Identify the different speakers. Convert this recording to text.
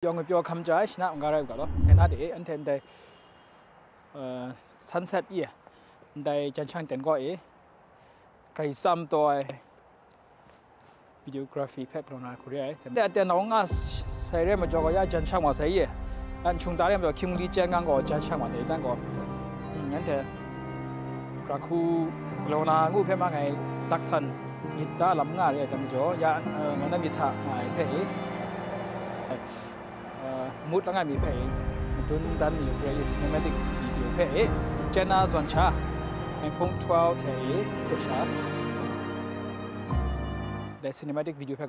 Speaker 1: yung pyo kham cha shna nga ra ga lo thena de, an them dai ờ, sunset ye, dai chan chang ten go e kai sam toy videography background na korea de de no nga sai re ma jo ga chan chang ma sai ye, an chung da re ma kim li chen gang go, chan chang ma de dang go. Hmm, ngan the ra khu lo na ngu phe ma ngai tak san gita lam nga re tam jo ya, ngan na mi tha ngai phe e มาใส่เย่อันชุงตาเรื่องแบบคิงลีเจงกันก็จันช่างมาเดี๋ยวตั้งก็งั้นแต่กราคูโรนางูเพ่มาไงลักษณมิตาลำงาเลยแต่มจ่อยางั้นมีท่าไงเพ่มุดแล้วไงมีเพ่ตุนดันมีเรียลซินิเมติกวิดีโอเพ่เจน่าซอนชา iPhone 12 thế của cha để cinematic video phải